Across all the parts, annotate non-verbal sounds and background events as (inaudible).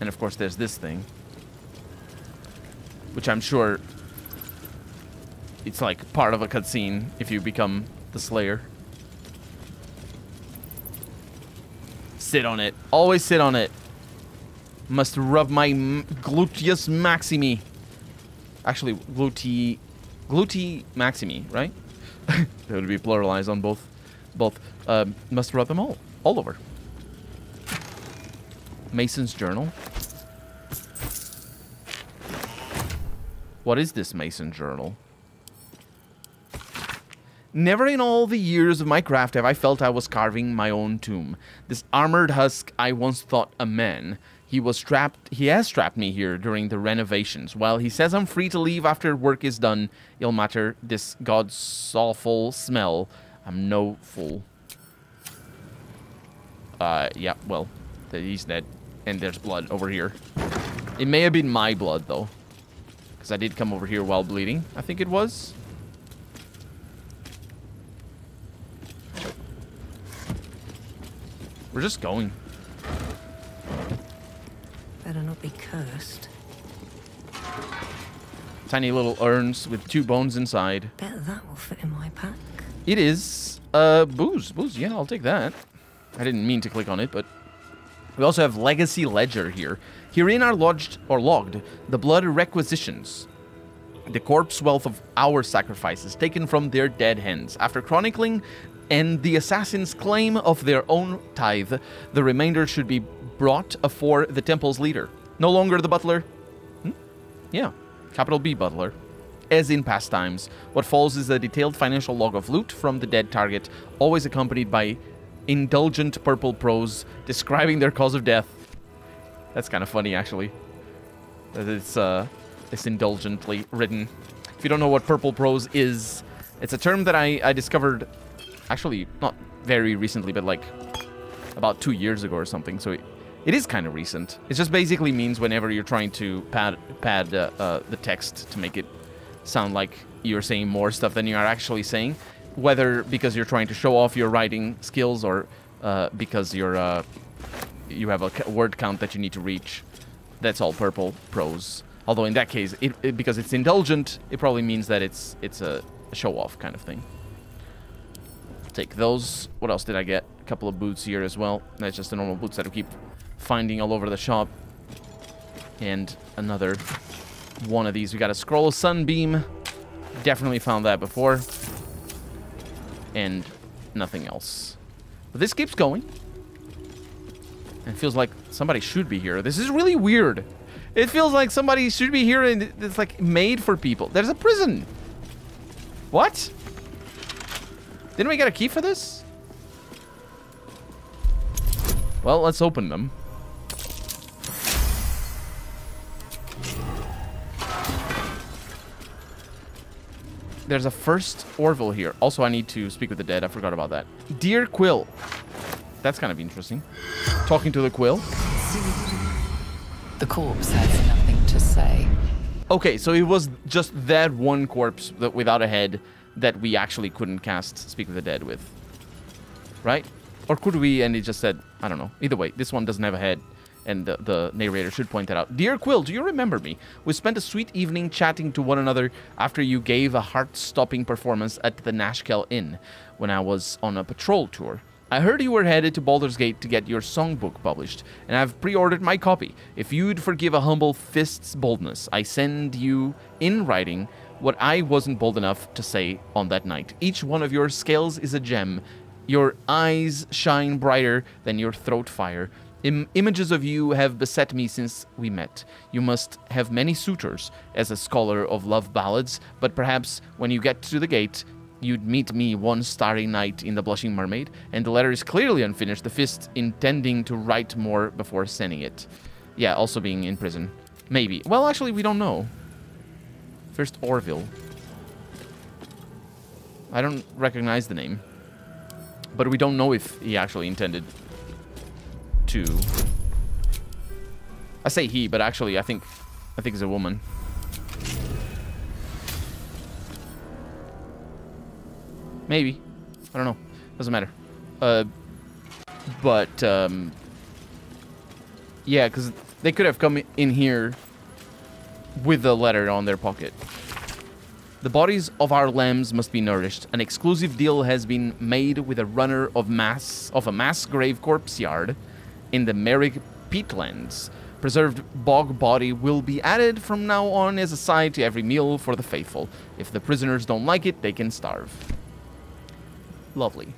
And of course, there's this thing. Which I'm sure it's like part of a cutscene if you become the Slayer. Sit on it. Always sit on it. Must rub my gluteus maximi. Actually, glute, glute maximi, right? (laughs) that would be pluralized on both. Both. Um, must rub them all, all over. Mason's journal. What is this Mason journal? Never in all the years of my craft have I felt I was carving my own tomb. This armored husk I once thought a man. He was strapped he has trapped me here during the renovations. While he says I'm free to leave after work is done, it'll matter this god's awful smell. I'm no fool. Uh yeah, well, he's dead. And there's blood over here. It may have been my blood though. Because I did come over here while bleeding, I think it was. We're just going. Better not be cursed. Tiny little urns with two bones inside. Bet that will fit in my pack. It is. Uh, booze. Booze, yeah, I'll take that. I didn't mean to click on it, but... We also have Legacy Ledger here. Herein are lodged, or logged, the blood requisitions. The corpse wealth of our sacrifices taken from their dead hands. After chronicling and the assassin's claim of their own tithe, the remainder should be brought afore the temple's leader. No longer the butler. Hmm? Yeah, capital B butler. As in past times, what follows is a detailed financial log of loot from the dead target, always accompanied by indulgent purple prose describing their cause of death. That's kind of funny, actually. That it's, uh, it's indulgently written. If you don't know what purple prose is, it's a term that I, I discovered actually not very recently, but like about two years ago or something. So it, it is kind of recent. It just basically means whenever you're trying to pad pad uh, uh, the text to make it sound like you're saying more stuff than you are actually saying, whether because you're trying to show off your writing skills or uh, because you're uh, you have a word count that you need to reach. That's all purple prose. Although in that case, it, it, because it's indulgent, it probably means that it's it's a show off kind of thing. Take those. What else did I get? A couple of boots here as well. That's just the normal boots that we keep finding all over the shop. And another one of these. We got a scroll of sunbeam. Definitely found that before. And nothing else. But this keeps going. And feels like somebody should be here. This is really weird. It feels like somebody should be here and it's like made for people. There's a prison. What? Didn't we get a key for this? Well, let's open them. There's a first Orville here. Also, I need to speak with the dead. I forgot about that. Dear Quill. That's kind of interesting. Talking to the Quill. The corpse has nothing to say. Okay, so it was just that one corpse that without a head that we actually couldn't cast Speak of the Dead with. Right? Or could we and it just said, I don't know. Either way, this one doesn't have a head. And the, the narrator should point that out. Dear Quill, do you remember me? We spent a sweet evening chatting to one another after you gave a heart-stopping performance at the Nashkel Inn when I was on a patrol tour. I heard you were headed to Baldur's Gate to get your songbook published, and I've pre-ordered my copy. If you'd forgive a humble fist's boldness, I send you, in writing, what I wasn't bold enough to say on that night. Each one of your scales is a gem. Your eyes shine brighter than your throat fire. Im images of you have beset me since we met. You must have many suitors as a scholar of love ballads, but perhaps when you get to the gate, you'd meet me one starry night in the Blushing Mermaid, and the letter is clearly unfinished, the fist intending to write more before sending it. Yeah, also being in prison. Maybe. Well, actually, we don't know. First Orville. I don't recognize the name. But we don't know if he actually intended to... I say he, but actually I think I think it's a woman. Maybe. I don't know. Doesn't matter. Uh, but, um, yeah, because They could have come in here with the letter on their pocket. The bodies of our lambs must be nourished. An exclusive deal has been made with a runner of mass of a mass grave corpse yard in the Merrick peatlands. Preserved bog body will be added from now on as a side to every meal for the faithful. If the prisoners don't like it, they can starve. Lovely.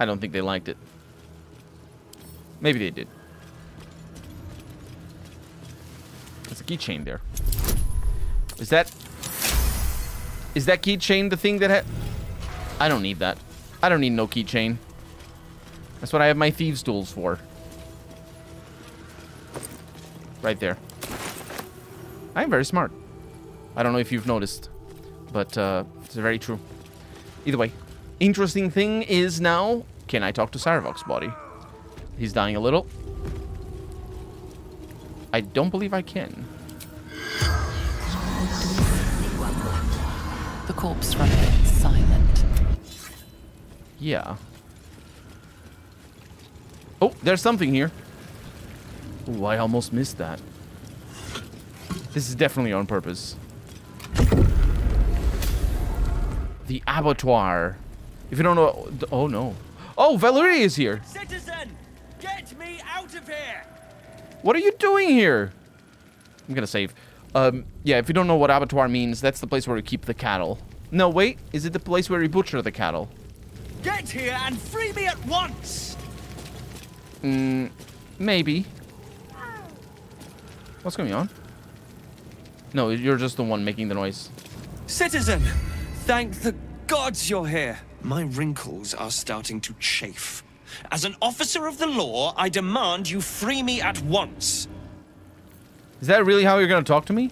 I don't think they liked it. Maybe they did. There's a keychain there. Is that... Is that keychain the thing that. I don't need that. I don't need no keychain. That's what I have my thieves tools for. Right there. I'm very smart. I don't know if you've noticed, but uh, it's very true. Either way, interesting thing is now, can I talk to Sarevok's body? He's dying a little. I don't believe I can. The corpse remains silent. Yeah. There's something here. Ooh, I almost missed that. This is definitely on purpose. The abattoir. If you don't know... Oh, no. Oh, Valeria is here. Citizen, get me out of here! What are you doing here? I'm gonna save. Um, yeah, if you don't know what abattoir means, that's the place where we keep the cattle. No, wait. Is it the place where we butcher the cattle? Get here and free me at once! Mm, maybe. What's going on? No, you're just the one making the noise. Citizen, thank the gods you're here. My wrinkles are starting to chafe. As an officer of the law, I demand you free me at once. Is that really how you're gonna talk to me?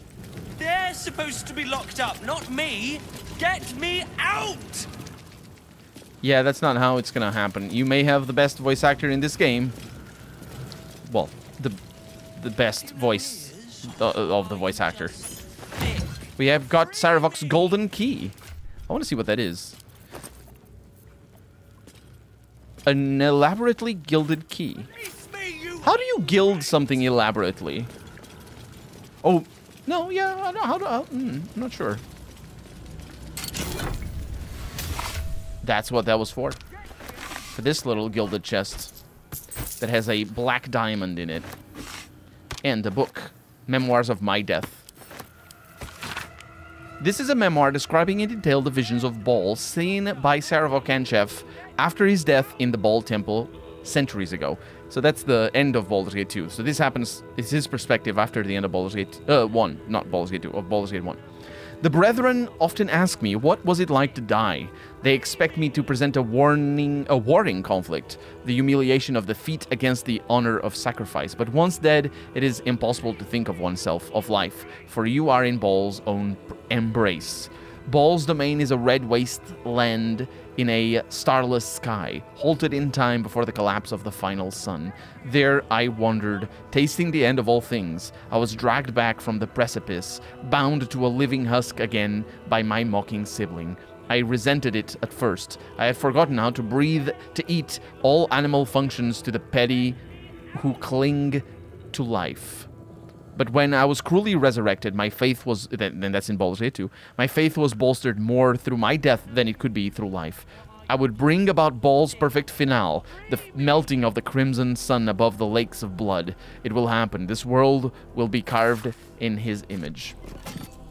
They're supposed to be locked up, not me. Get me out! Yeah, that's not how it's gonna happen. You may have the best voice actor in this game. Well, the the best voice of the voice actor. We have got Sarevok's golden key. I want to see what that is. An elaborately gilded key. How do you gild something elaborately? Oh, no, yeah, I don't know how to. Uh, mm, I'm not sure. That's what that was for. For this little gilded chest that has a black diamond in it. And a book, Memoirs of My Death. This is a memoir describing in detail the visions of Bhaal seen by Sarevok Anchev after his death in the Bhaal temple centuries ago. So that's the end of Baldur's Gate 2. So this happens, it's his perspective after the end of Baldur's Gate uh, 1, not Baldur's Gate 2, of Baldur's Gate 1. The brethren often ask me, what was it like to die? They expect me to present a warning, a warring conflict, the humiliation of defeat against the honor of sacrifice. But once dead, it is impossible to think of oneself, of life, for you are in Bhaal's own embrace. Bhaal's domain is a red wasteland in a starless sky, halted in time before the collapse of the final sun. There I wandered, tasting the end of all things. I was dragged back from the precipice, bound to a living husk again by my mocking sibling. I resented it at first. I had forgotten how to breathe, to eat, all animal functions to the petty who cling to life. But when I was cruelly resurrected, my faith was, then then that's in Baldur's Gate 2, my faith was bolstered more through my death than it could be through life. I would bring about Bhaal's perfect finale, the melting of the crimson sun above the lakes of blood. It will happen. This world will be carved in his image.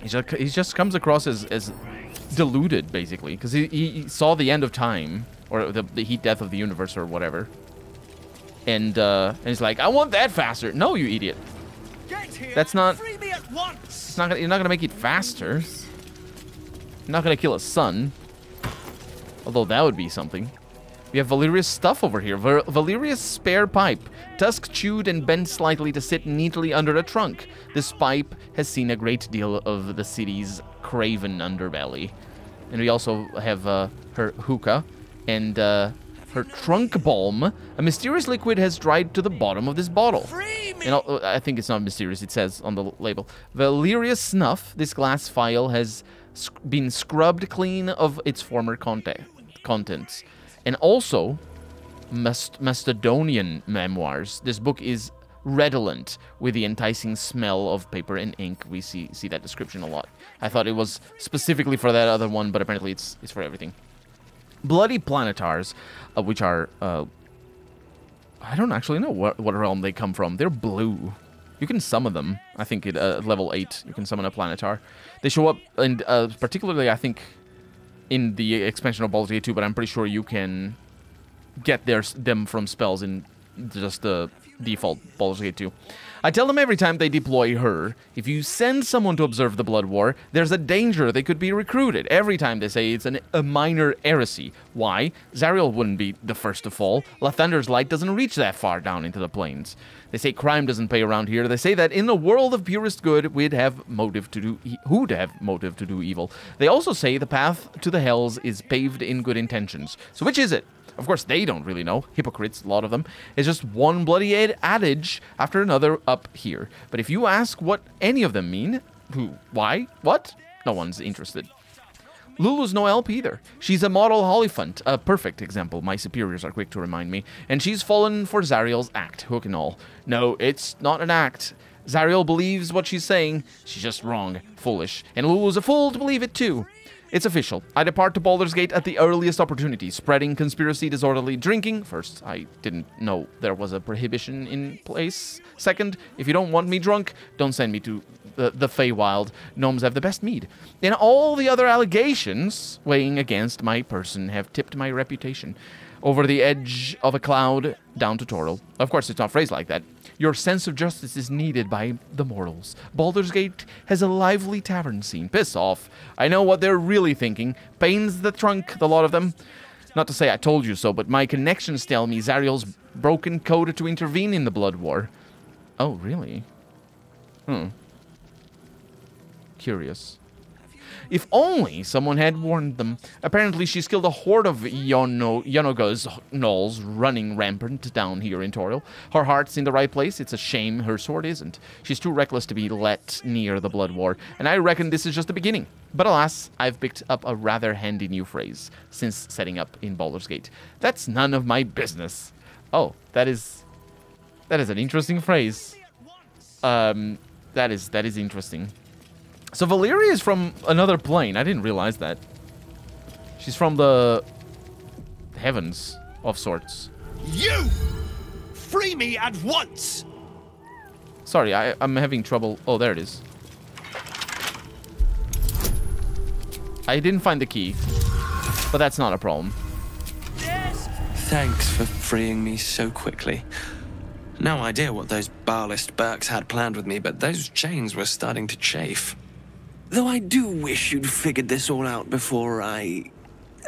He just, he just comes across as, as deluded, basically, because he, he saw the end of time, or the, the heat death of the universe, or whatever. And, uh, and he's like, I want that faster. No, you idiot. Get here That's not- free me at once! It's not gonna, you're not gonna make it faster. You're not gonna kill a sun. Although that would be something. We have Valeria's stuff over here. Val- Valeria's spare pipe, tusk chewed and bent slightly to sit neatly under a trunk. This pipe has seen a great deal of the city's craven underbelly. And we also have uh, her hookah and uh, her trunk balm. A mysterious liquid has dried to the bottom of this bottle. Free me! And I'll- think it's not mysterious. It says on the label, Valeria Snuff. This glass vial has sc- been scrubbed clean of its former conte- contents, and also Mast- Macedonian memoirs. This book is redolent with the enticing smell of paper and ink. We see see that description a lot. I thought it was specifically for that other one, but apparently it's it's for everything. Bloody planetars, uh, which are uh, I don't actually know what what realm they come from. They're blue. You can summon them. I think at uh, level eight you can summon a planetar. They show up, and uh, particularly I think in the expansion of Baldur's Gate 2, but I'm pretty sure you can get their, them from spells in just the default Baldur's Gate 2. I tell them every time they deploy her, if you send someone to observe the Blood War, there's a danger they could be recruited. Every time they say it's an, a minor heresy. Why? Zariel wouldn't be the first to fall. Lathander's light doesn't reach that far down into the planes. They say crime doesn't pay around here. They say that in the world of purest good, we'd have motive to do e- who'd have motive to do evil. They also say the path to the hells is paved in good intentions. So which is it? Of course, they don't really know. Hypocrites, a lot of them. It's just one bloody ad- adage after another up here. But if you ask what any of them mean, who, why, what, no one's interested. Lulu's no help either. She's a model Hollyphant, a perfect example, my superiors are quick to remind me, and she's fallen for Zariel's act, hook and all. No, it's not an act. Zariel believes what she's saying, she's just wrong, foolish, and Lulu's a fool to believe it too. It's official. I depart to Baldur's Gate at the earliest opportunity, spreading conspiracy, disorderly drinking. First, I didn't know there was a prohibition in place. Second, if you don't want me drunk, don't send me to the, the Feywild. Gnomes have the best mead. And all the other allegations weighing against my person have tipped my reputation over the edge of a cloud down to Toril. Of course, it's not phrased like that. Your sense of justice is needed by the mortals. Baldur's Gate has a lively tavern scene. Piss off. I know what they're really thinking. Pains the trunk, the lot of them. Not to say I told you so, but my connections tell me Zariel's broken code to intervene in the Blood War. Oh, really? Hmm. Curious. If only someone had warned them. Apparently, she's killed a horde of Yono, Yeenoghu's gnolls running rampant down here in Toril. Her heart's in the right place. It's a shame her sword isn't. She's too reckless to be let near the Blood War, and I reckon this is just the beginning. But alas, I've picked up a rather handy new phrase since setting up in Baldur's Gate. That's none of my business. Oh, that is that is an interesting phrase. Um, that is that is interesting. So Valeria is from another plane. I didn't realize that. She's from the heavens of sorts. You! Free me at once! Sorry, I, I'm having trouble. Oh, there it is. I didn't find the key, but that's not a problem. Thanks for freeing me so quickly. No idea what those Bhaalist Burks had planned with me, but those chains were starting to chafe. Though I do wish you'd figured this all out before I.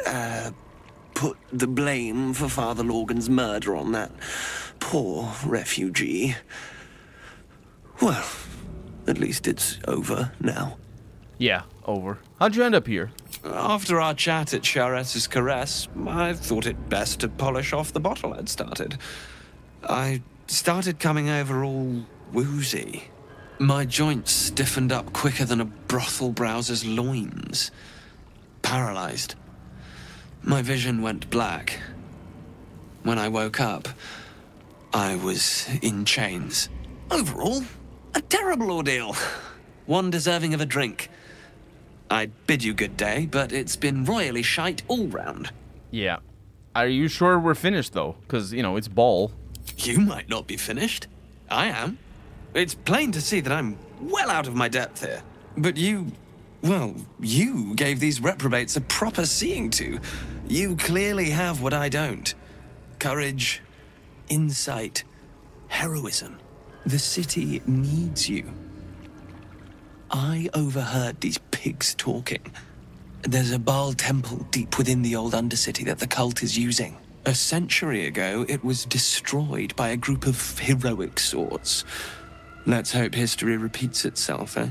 uh. put the blame for Father Lorgan's murder on that poor refugee. Well, at least it's over now. Yeah, over. How'd you end up here? After our chat at Sharess' Caress, I thought it best to polish off the bottle I'd started. I started coming over all woozy. My joints stiffened up quicker than a brothel browser's loins. Paralyzed. My vision went black. When I woke up, I was in chains. Overall, a terrible ordeal. One deserving of a drink. I bid you good day, but it's been royally shite all round. Yeah. Are you sure we're finished though? Because you know it's Bhaal. You might not be finished. I am. It's plain to see that I'm well out of my depth here. But you. Well, you gave these reprobates a proper seeing to. You clearly have what I don't courage, insight, heroism. The city needs you. I overheard these pigs talking. There's a Bhaal temple deep within the old Undercity that the cult is using. A century ago, it was destroyed by a group of heroic sorts. Let's hope history repeats itself, eh?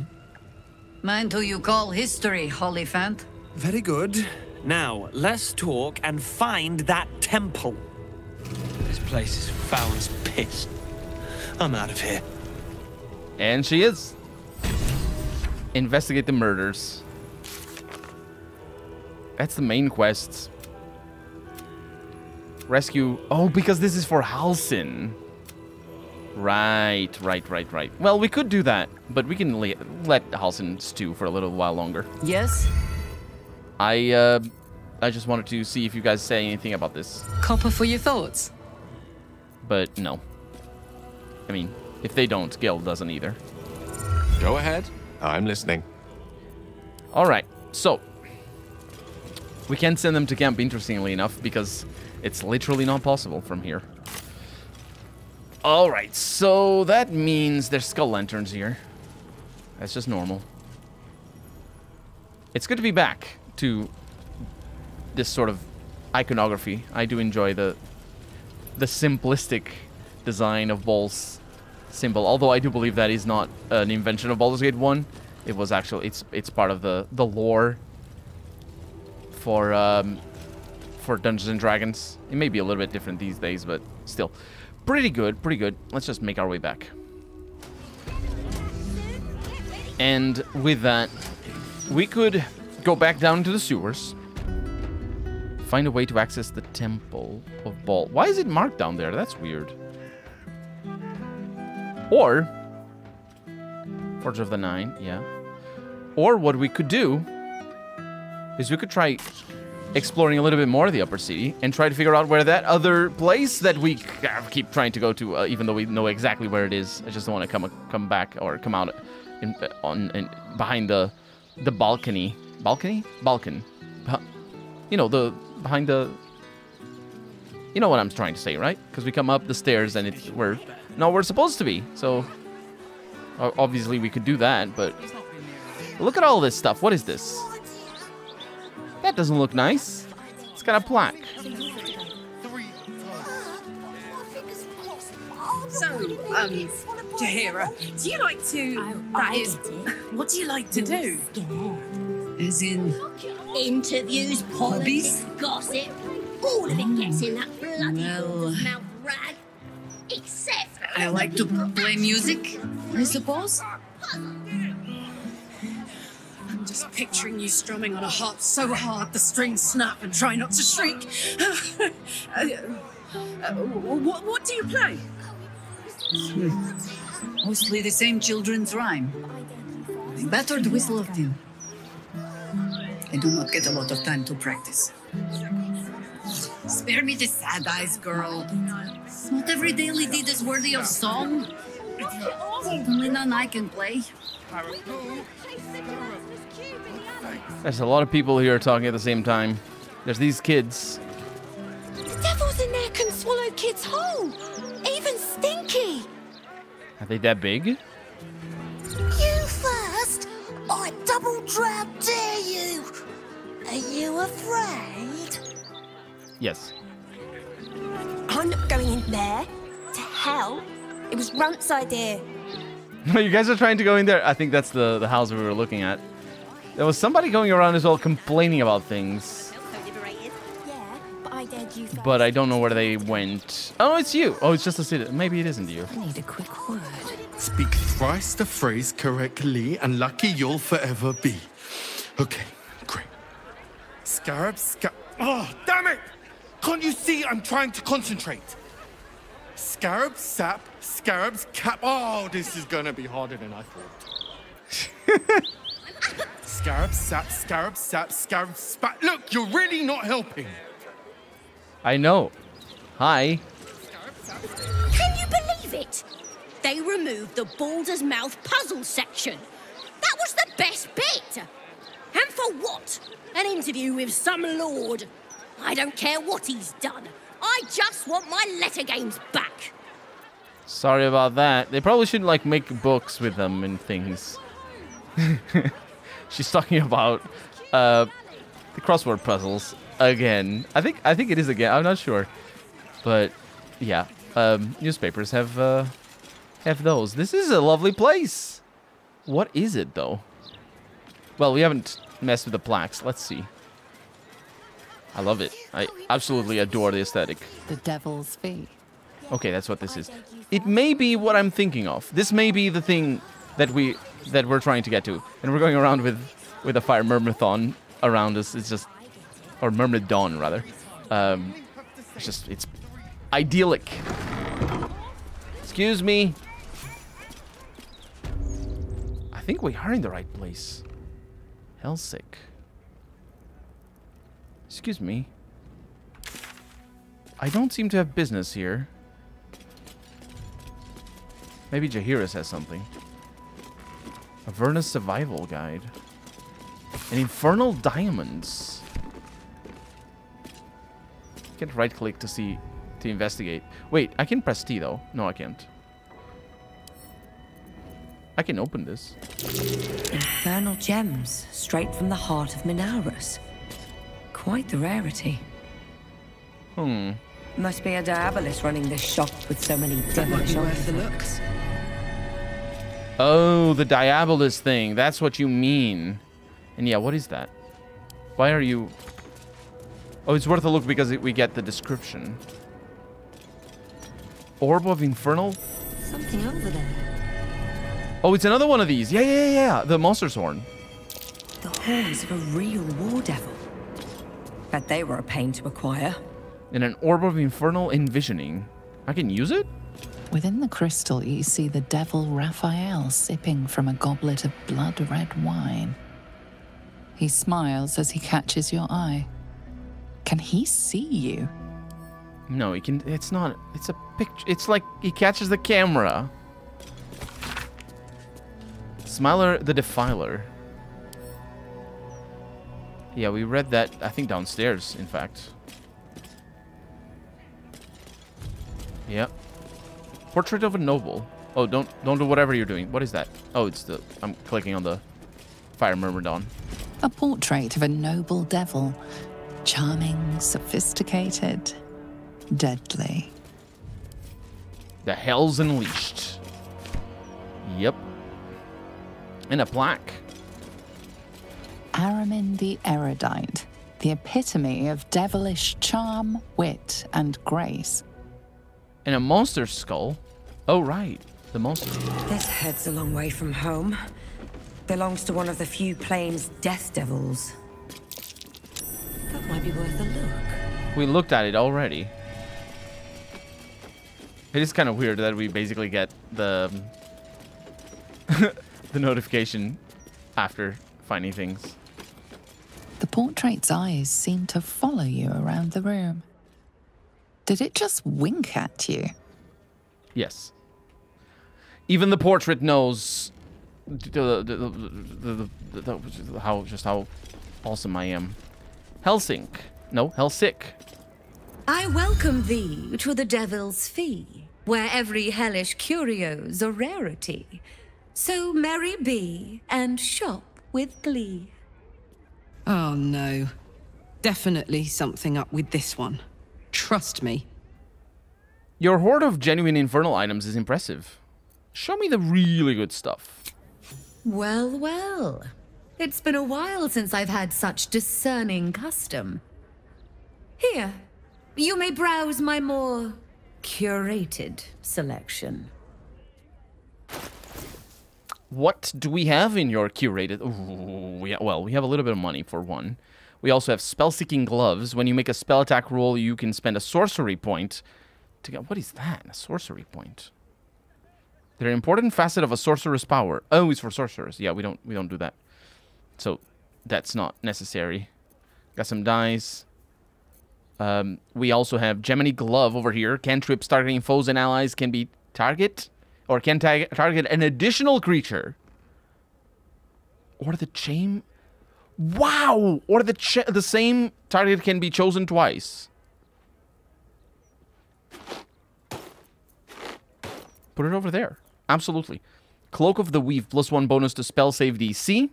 Mind who you call history, Hollyphant. Very good. Now, let's talk and find that temple. This place is foul as piss. I'm out of here. And she is. Investigate the murders. That's the main quest. Rescue. Oh, because this is for Halsin. Right, right, right, right. Well, we could do that, but we can le- let Halsin stew for a little while longer. Yes? I, uh, I just wanted to see if you guys say anything about this, Copper for your thoughts. but no. I mean, if they don't, Gil doesn't either. Go ahead. I'm listening. All right, so we can send them to camp. Interestingly enough, because it's literally not possible from here. All right, so that means there's skull lanterns here. That's just normal. It's good to be back to this sort of iconography. I do enjoy the the simplistic design of Bhaal's symbol. Although I do believe that is not an invention of Baldur's Gate 1. It was actually it's it's part of the the lore for um for Dungeons and Dragons. It may be a little bit different these days, but still pretty good, pretty good. Let's just make our way back. And with that, we could go back down to the sewers. Find a way to access the Temple of Bhaal. Why is it marked down there? That's weird. Or Forge of the Nine, yeah. Or what we could do is we could try exploring a little bit more of the upper city and try to figure out where that other place that we keep trying to go to, uh, even though we know exactly where it is. I just don't want to come come back or come out in, on in, behind the the balcony, balcony, balcony. You know the behind the. You know what I'm trying to say, right? Because we come up the stairs and it's we're not we're supposed to be. So obviously we could do that, but look at all this stuff. What is this? That doesn't look nice. It's got a plaque. So, um, Jaheira, do you like to? that is, (laughs) what do you like to do? As in, Interviews, Hobbies? politics, gossip, all of it gets in that bloody Well- mouth rag. Except I like to play music, I suppose. Just picturing you strumming on a harp so hard the strings snap and try not to shriek. (laughs) uh, uh, what, what do you play? Mostly the same children's rhyme. Battered whistle of doom. I do not get a lot of time to practice. Spare me the sad eyes, girl. Not every daily deed is worthy of song. Only none I can play. There's a lot of people here talking at the same time. There's these kids. the devils in there can swallow kids whole, even Stinky. Are they that big? You first. I double drab dare you. Are you afraid? Yes. I'm not going in there. To hell. It was Runt's idea. (laughs) you guys are trying to go in there. I think that's the, the house we were looking at. There was somebody going around as well complaining about things, but I dared you first. but I don't know where they went. Oh, it's you. Oh, it's just a city. Maybe it isn't you. I need a quick word. Speak thrice the phrase correctly, and lucky you'll forever be. Okay, great. Scarab, scarab. Oh, damn it! Can't you see I'm trying to concentrate? Scarab, sap, scarab's cap. Oh, this is gonna be harder than I thought. (laughs) scarab, sap, scarab, sap, scarab, spat. Look, you're really not helping. I know. Hi. Can you believe it? They removed the Baldur's Mouth puzzle section. That was the best bit. And for what? An interview with some lord. I don't care what he's done. I just want my letter games back. Sorry about that. They probably shouldn't like make books with them and things. (laughs) She's talking about uh, the crossword puzzles again. I think I think it is again. I'm not sure, but yeah, um, newspapers have uh, have those. This is a lovely place. What is it though? Well, we haven't messed with the plaques. Let's see. I love it. I absolutely adore the aesthetic. The Devil's Fee. Okay, that's what this is. It may be what I'm thinking of. This may be the thing that we that we're trying to get to, and we're going around with with a fire myrmidon around us. It's just, or myrmidon rather. Um, it's just it's idyllic. Excuse me. I think we are in the right place. Helsik. Excuse me. I don't seem to have business here. Maybe Jaheira says something. Avernus Survival Guide. And Infernal Diamonds. I can right click to see to investigate. Wait, I can press T though. No, I can't. I can open this. Infernal gems, straight from the heart of Minauros. Quite the rarity. Hmm. Must be a diabolist running this shop with so many devilish be worth the look. artifacts. Oh, the diabolist thing. That's what you mean. And yeah, what is that? Why are you... Oh, it's worth a look because we get the description. Orb of Infernal? Something over there. Oh, it's another one of these. Yeah, yeah, yeah, yeah. The Monster's Horn. The horns of a real war devil. Bet they were a pain to acquire. And an Orb of Infernal Envisioning. I can use it? Within the crystal, you see the devil Raphael sipping from a goblet of blood red wine. He smiles as he catches your eye. Can he see you? No, he can... It's not... It's a picture... It's like he catches the camera. Smiler the Defiler. Yeah, we read that, I think, downstairs, in fact. Yep. Portrait of a Noble. Oh, don't don't do whatever you're doing. What is that? Oh, it's the... I'm clicking on the Fire Myrmidon. A portrait of a noble devil. Charming, sophisticated, deadly. The Hells Unleashed. Yep. And a plaque. Aramin the Erudite, the epitome of devilish charm, wit, and grace. And a monster skull. Oh, right. The monster. This head's a long way from home. Belongs to one of the few plains death devils. That might be worth a look. We looked at it already. It is kind of weird that we basically get the (laughs) the notification after finding things. The portrait's eyes seem to follow you around the room. Did it just wink at you? Yes. Even the portrait knows the, the, the, the, the, how just how awesome I am. Helsink. No, Helsik. I welcome thee to the Devil's Fee, where every hellish curio's a rarity. So merry be and shop with glee. Oh no. Definitely something up with this one. Trust me. Your hoard of genuine infernal items is impressive. Show me the really good stuff. Well, well. It's been a while since I've had such discerning custom. Here, you may browse my more curated selection. What do we have in your curated? Ooh, yeah, well, we have a little bit of money for one. We also have spell-seeking gloves. When you make a spell attack roll, you can spend a sorcery point to get. What is that? A sorcery point. They're an important facet of a sorcerer's power. Oh, it's for sorcerers. Yeah, we don't we don't do that. So that's not necessary. Got some dice. Um, we also have Gemini Glove over here. Cantrips targeting foes and allies can be target or can tag target an additional creature. Or the chain. Wow! Or the the same target can be chosen twice. Put it over there. Absolutely. Cloak of the Weave, plus one bonus to spell save DC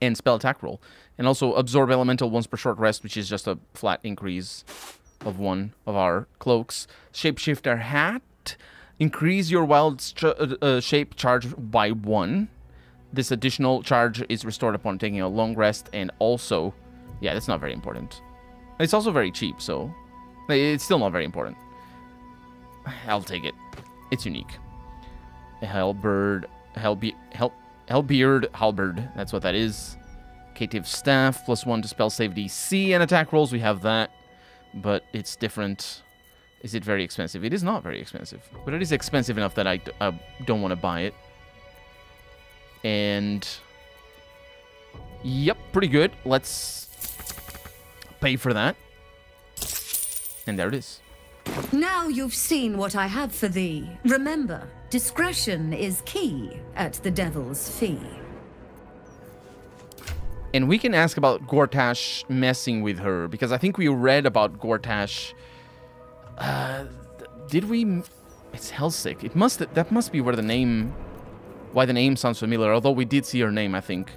and spell attack roll. And also absorb elemental once per short rest, which is just a flat increase of one of our cloaks. Shapeshifter hat. Increase your wild uh, uh, shape charge by one. This additional charge is restored upon taking a long rest, and also, yeah, that's not very important. It's also very cheap, so it's still not very important. I'll take it. It's unique. Halberd, halbe, hel, Hellbeard halberd. That's what that is. Cative staff plus one to spell save DC and attack rolls. We have that, but it's different. Is it very expensive? It is not very expensive, but it is expensive enough that I don't want to buy it. And yep, pretty good. Let's pay for that. And there it is. Now you've seen what I have for thee. Remember, discretion is key at the Devil's Fee. And we can ask about Gortash messing with her because I think we read about Gortash. Uh, did we? It's Helsik. It must. That must be where the name. Why the name sounds familiar. Although we did see her name, I think,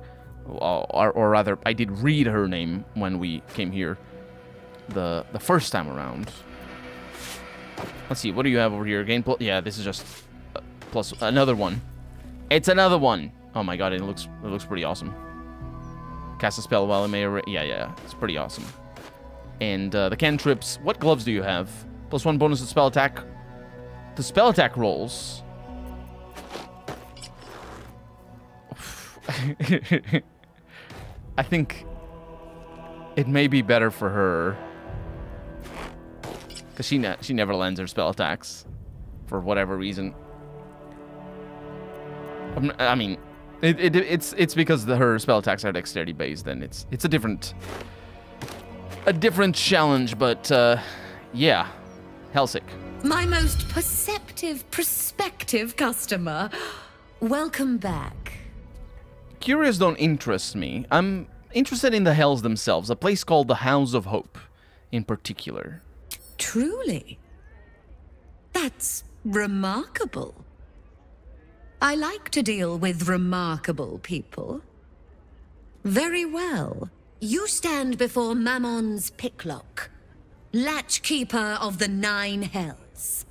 or, or, rather, I did read her name when we came here, the the first time around. Let's see. What do you have over here? Gain plus. Yeah, this is just plus another one. It's another one. Oh my god! It looks it looks pretty awesome. Cast a spell while it may. Yeah, yeah, it's pretty awesome. And uh, the cantrips. What gloves do you have? Plus one bonus to spell attack. The spell attack rolls. (laughs) I think it may be better for her because she ne- she never lends her spell attacks for whatever reason. I mean, it, it, it's it's because the, her spell attacks are dexterity based. Then it's it's a different a different challenge. But uh, yeah, Helsik. My most perceptive, prospective customer. Welcome back. Curious don't interest me. I'm interested in the hells themselves. A place called the House of Hope, in particular. Truly. That's remarkable. I like to deal with remarkable people. Very well. You stand before Mammon's picklock, latchkeeper of the Nine Hells.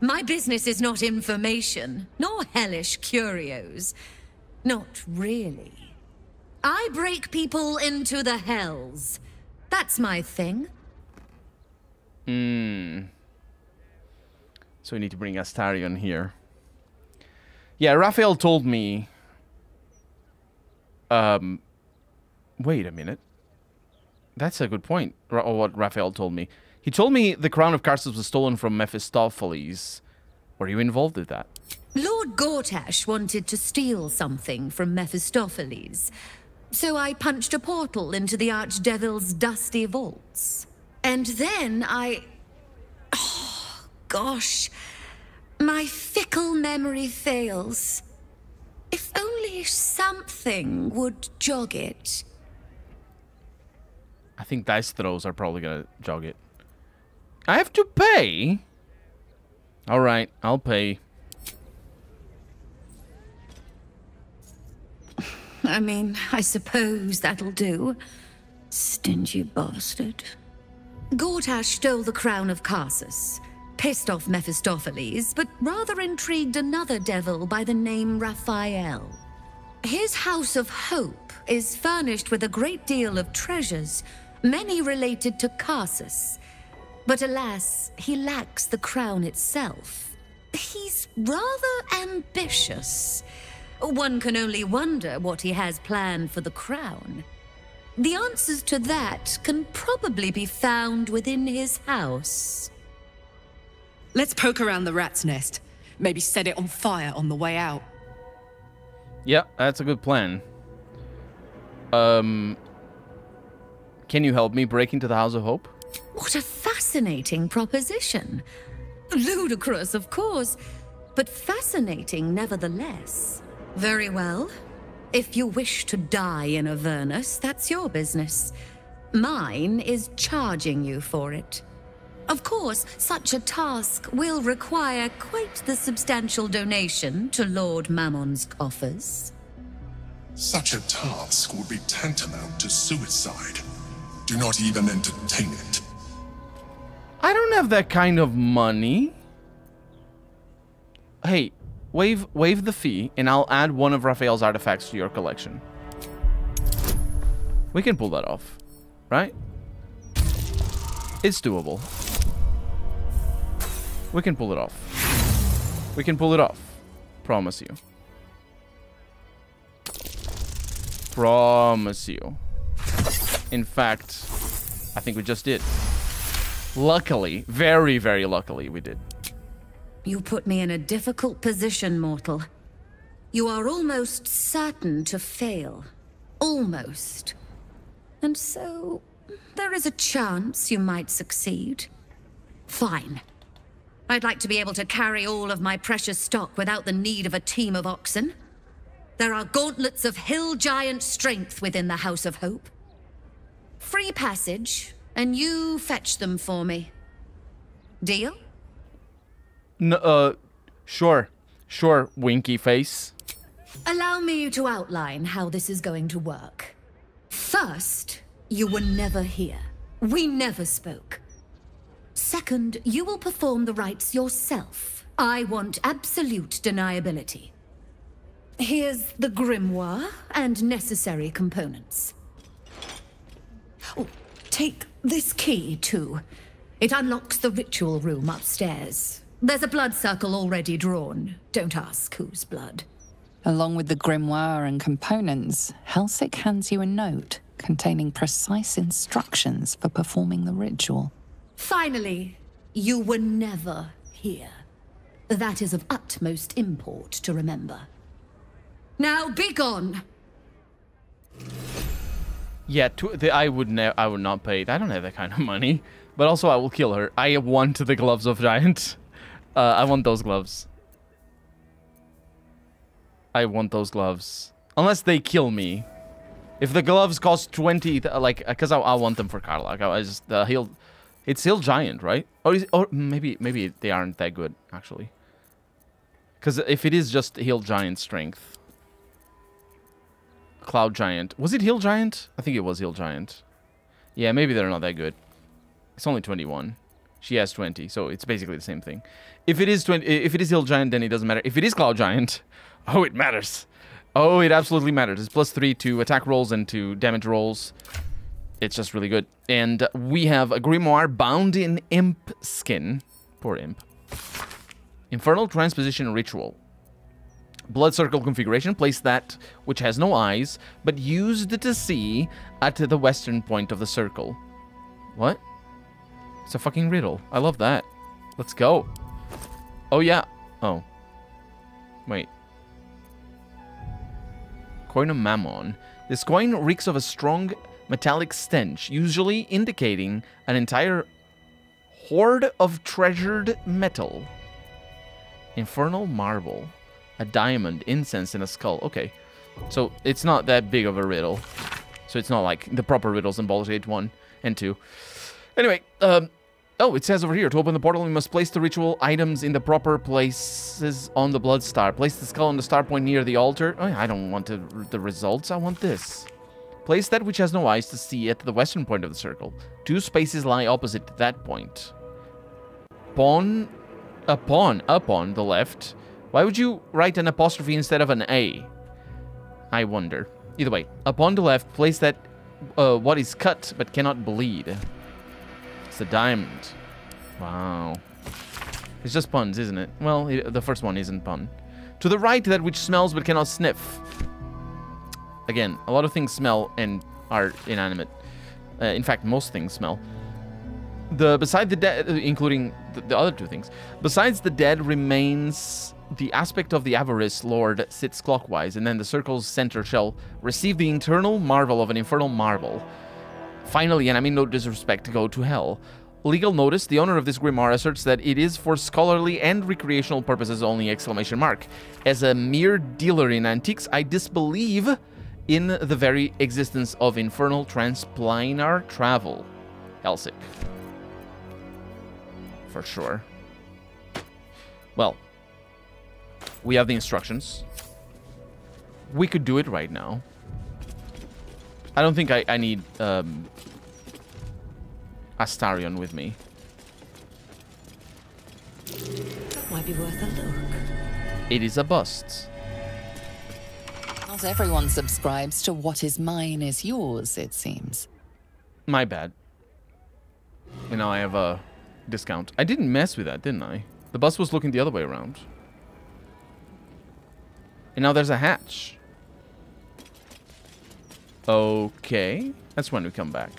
My business is not information, nor hellish curios. Not really. I break people into the hells. That's my thing. Hmm. So we need to bring Astarion here. Yeah, Raphael told me. Um. Wait a minute. That's a good point. Or what Raphael told me. He told me the crown of Karsus was stolen from Mephistopheles. Were you involved with that? Lord Gortash wanted to steal something from Mephistopheles, so I punched a portal into the Archdevil's dusty vaults. And then I. (sighs) Oh, gosh. My fickle memory fails. If only something would jog it. I think dice throws are probably gonna jog it. I have to pay. All right, I'll pay. I mean, I suppose that'll do. Stingy bastard. Gortash stole the crown of Karsus, pissed off Mephistopheles, but rather intrigued another devil by the name Raphael. His House of Hope is furnished with a great deal of treasures, many related to Karsus. But alas, he lacks the crown itself. He's rather ambitious. One can only wonder what he has planned for the crown. The answers to that can probably be found within his house. Let's poke around the rat's nest. Maybe set it on fire on the way out. Yeah, that's a good plan. Um, can you help me break into the House of Hope? What a fascinating proposition. Ludicrous, of course, but fascinating nevertheless. Very well. If you wish to die in Avernus, that's your business. Mine is charging you for it. Of course, such a task will require quite the substantial donation to Lord Mammon's coffers. Such a task would be tantamount to suicide. Do not even entertain it. I don't have that kind of money. Hey, waive waive the fee, and I'll add one of Raphael's artifacts to your collection. We can pull that off, right? It's doable. We can pull it off. We can pull it off. Promise you. Promise you. In fact, I think we just did. Luckily, very, very luckily, we did. You put me in a difficult position, mortal. You are almost certain to fail. Almost. And so, there is a chance you might succeed. Fine. I'd like to be able to carry all of my precious stock without the need of a team of oxen. There are gauntlets of hill giant strength within the House of Hope. Free passage, and you fetch them for me. Deal? No, uh, sure. Sure, winky face. Allow me to outline how this is going to work. First, you were never here. We never spoke. Second, you will perform the rites yourself. I want absolute deniability. Here's the grimoire and necessary components. Oh, take this key, too. It unlocks the ritual room upstairs. There's a blood circle already drawn. Don't ask whose blood. Along with the grimoire and components, Helsik hands you a note containing precise instructions for performing the ritual. Finally, you were never here. That is of utmost import to remember. Now be gone! Yeah, the, I would ne- I would not pay. I don't have that kind of money. But also, I will kill her. I want the gloves of giant. Uh, I want those gloves. I want those gloves. Unless they kill me. If the gloves cost 20, like, because I, I, want them for Karlach. I, I just, uh, heal, it's Hill Giant, right? Or, is, or maybe, maybe they aren't that good, actually. Because if it is just Hill Giant strength. Cloud Giant. Was it Hill Giant? I think it was Hill Giant. Yeah, maybe they're not that good. It's only 21. She has 20, so it's basically the same thing. If it is 20, if it is Hill Giant, then it doesn't matter. If it is Cloud Giant, (laughs) oh, it matters. Oh, it absolutely matters. It's plus three to attack rolls and to damage rolls. It's just really good. And we have a grimoire bound in imp skin. Poor imp. Infernal Transposition Ritual. Blood circle configuration. Place that which has no eyes, but used to see at the western point of the circle. What? It's a fucking riddle. I love that. Let's go. Oh, yeah. Oh. Wait. Coin of Mammon. This coin reeks of a strong metallic stench, usually indicating an entire hoard of treasured metal. Infernal marble. A diamond, incense, and a skull. Okay. So it's not that big of a riddle. So it's not like the proper riddles in Baldur's Gate 1 and 2. Anyway, um, Oh, it says over here, to open the portal, we must place the ritual items in the proper places on the blood star. Place the skull on the star point near the altar. Oh, I don't want to, the results, I want this. Place that which has no eyes to see at the western point of the circle. Two spaces lie opposite that point. Pawn, pawn upon the left. Why would you write an apostrophe instead of an A? I wonder. Either way, upon the left, place that uh, what is cut but cannot bleed It's a diamond. Wow. It's just puns, isn't it? Well, the first one isn't pun. To the right, that which smells but cannot sniff. Again, a lot of things smell and are inanimate. Uh, in fact, most things smell. The beside the dead, uh, including the, the, other two things. Besides the dead remains the aspect of the avarice lord sits clockwise, and then the circle's center shall receive the internal marvel of an infernal marble. Finally, and I mean no disrespect, go to hell. Legal notice, the owner of this grimoire asserts that it is for scholarly and recreational purposes only, exclamation mark. As a mere dealer in antiques, I disbelieve in the very existence of infernal transplanar travel. Helsik. For sure. Well, we have the instructions. We could do it right now. I don't think I, I need um, Astarion with me. That might be worth a look. It is a bust. Not everyone subscribes to what is mine is yours, it seems. My bad. And now I have a discount. I didn't mess with that, didn't I? The bus was looking the other way around. And now there's a hatch. Okay. That's when we come back.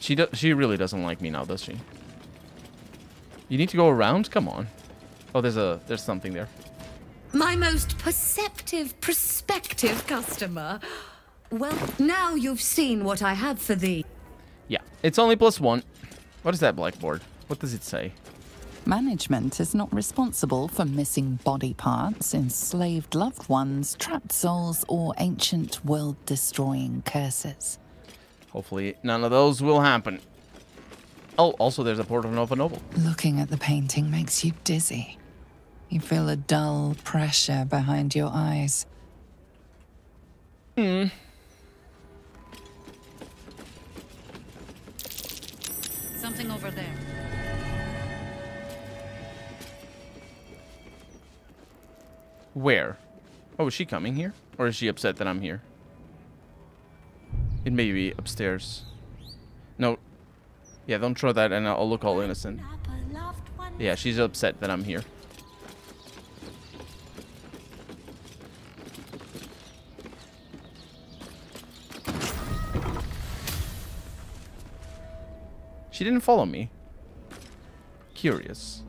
She do she really doesn't like me now, does she? You need to go around? Come on. Oh, there's a there's something there. My most perceptive, prospective customer. Well, now you've seen what I have for thee. Yeah, it's only plus one. What is that blackboard? What does it say? Management is not responsible for missing body parts, enslaved loved ones, trapped souls, or ancient world destroying curses. Hopefully, none of those will happen. Oh, also, there's a port of Nova Noble. Looking at the painting makes you dizzy. You feel a dull pressure behind your eyes. Hmm. Something over there. Where? Oh, is she coming here? Or is she upset that I'm here? It may be upstairs. No. Yeah, don't throw that and I'll look all innocent. Yeah, she's upset that I'm here. She didn't follow me. Curious.